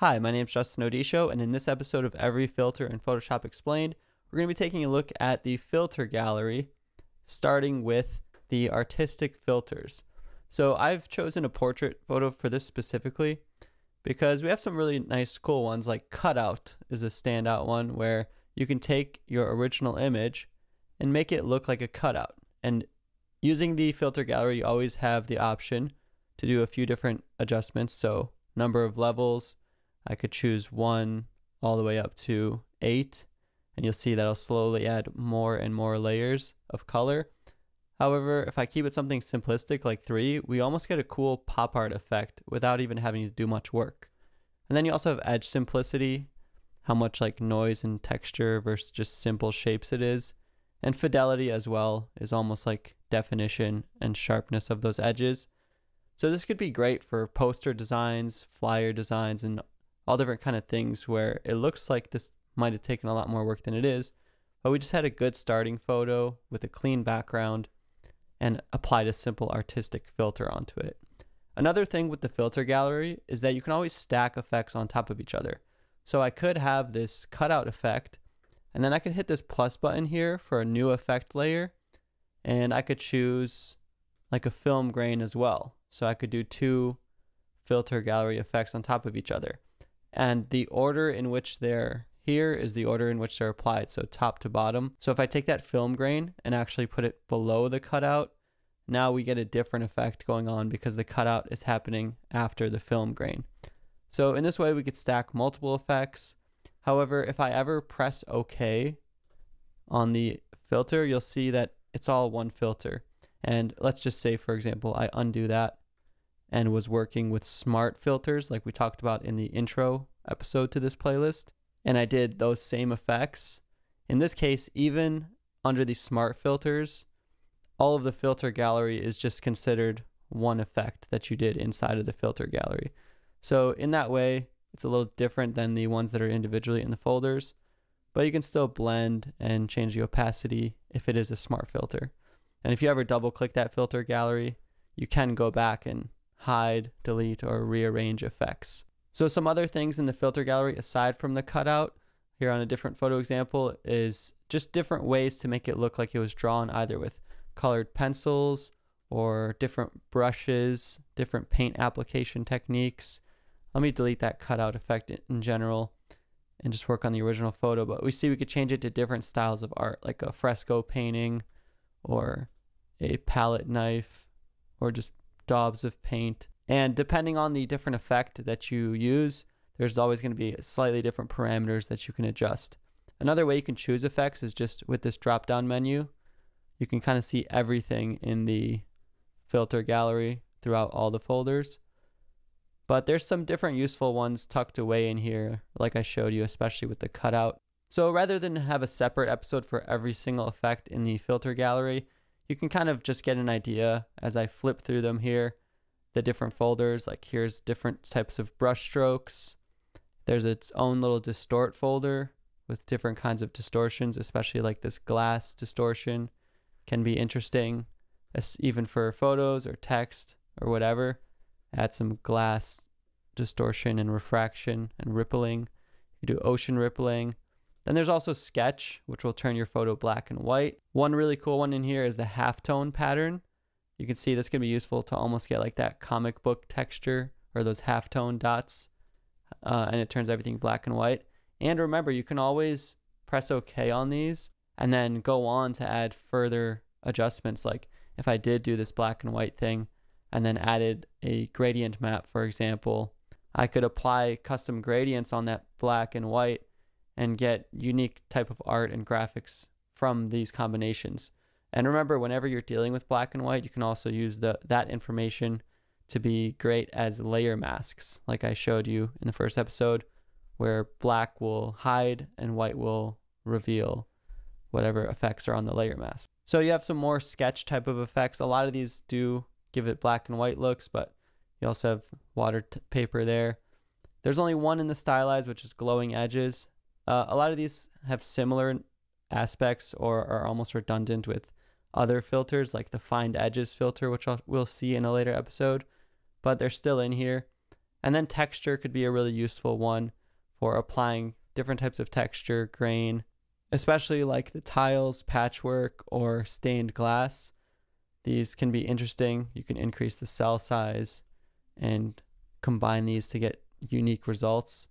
Hi, my name is Justin Odisho, and in this episode of Every Filter in Photoshop Explained, we're going to be taking a look at the filter gallery, starting with the artistic filters. So I've chosen a portrait photo for this specifically because we have some really nice, cool ones, like Cutout is a standout one where you can take your original image and make it look like a cutout. And using the filter gallery, you always have the option to do a few different adjustments. So number of levels, I could choose one all the way up to eight, and you'll see that I'll slowly add more and more layers of color. However, if I keep it something simplistic like three, we almost get a cool pop art effect without even having to do much work. And then you also have edge simplicity, how much like noise and texture versus just simple shapes it is. And fidelity as well is almost like definition and sharpness of those edges. So this could be great for poster designs, flyer designs, and all different kind of things where it looks like this might have taken a lot more work than it is, but we just had a good starting photo with a clean background and applied a simple artistic filter onto it. Another thing with the filter gallery is that you can always stack effects on top of each other. So I could have this cutout effect, and then I could hit this plus button here for a new effect layer, and I could choose like a film grain as well. So I could do two filter gallery effects on top of each other and the order in which they're here is the order in which they're applied, so top to bottom. So if I take that film grain and actually put it below the cutout, now we get a different effect going on because the cutout is happening after the film grain. So in this way, we could stack multiple effects. However, if I ever press OK on the filter, you'll see that it's all one filter. And let's just say, for example, I undo that and was working with smart filters like we talked about in the intro episode to this playlist. And I did those same effects. In this case, even under the smart filters, all of the filter gallery is just considered one effect that you did inside of the filter gallery. So in that way, it's a little different than the ones that are individually in the folders, but you can still blend and change the opacity if it is a smart filter. And if you ever double click that filter gallery, you can go back and hide, delete, or rearrange effects. So some other things in the filter gallery aside from the cutout here on a different photo example is just different ways to make it look like it was drawn either with colored pencils or different brushes, different paint application techniques. Let me delete that cutout effect in general and just work on the original photo. But we see we could change it to different styles of art, like a fresco painting or a palette knife or just daubs of paint. And depending on the different effect that you use, there's always going to be slightly different parameters that you can adjust. Another way you can choose effects is just with this drop down menu. You can kind of see everything in the filter gallery throughout all the folders. But there's some different useful ones tucked away in here, like I showed you, especially with the cutout. So rather than have a separate episode for every single effect in the filter gallery, you can kind of just get an idea as I flip through them here, the different folders. Like here's different types of brush strokes. There's its own little distort folder with different kinds of distortions, especially like this glass distortion can be interesting, even for photos or text or whatever. Add some glass distortion and refraction and rippling. You do ocean rippling. Then there's also sketch, which will turn your photo black and white. One really cool one in here is the halftone pattern. You can see this can be useful to almost get like that comic book texture or those halftone dots. Uh, and it turns everything black and white. And remember, you can always press OK on these and then go on to add further adjustments. Like if I did do this black and white thing and then added a gradient map, for example, I could apply custom gradients on that black and white and get unique type of art and graphics from these combinations. And remember, whenever you're dealing with black and white, you can also use the that information to be great as layer masks, like I showed you in the first episode, where black will hide and white will reveal whatever effects are on the layer mask. So you have some more sketch type of effects. A lot of these do give it black and white looks, but you also have water paper there. There's only one in the stylized, which is glowing edges. Uh, a lot of these have similar aspects or are almost redundant with other filters like the find edges filter, which I'll, we'll see in a later episode, but they're still in here. And then texture could be a really useful one for applying different types of texture, grain, especially like the tiles, patchwork, or stained glass. These can be interesting. You can increase the cell size and combine these to get unique results.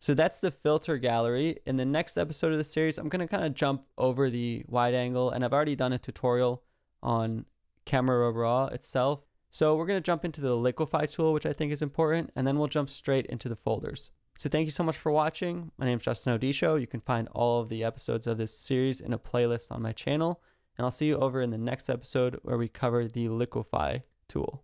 So that's the filter gallery. In the next episode of the series, I'm going to kind of jump over the wide angle, and I've already done a tutorial on Camera Raw itself. So we're going to jump into the liquify tool, which I think is important, and then we'll jump straight into the folders. So thank you so much for watching. My name is Justin Odisho. You can find all of the episodes of this series in a playlist on my channel, and I'll see you over in the next episode where we cover the liquify tool.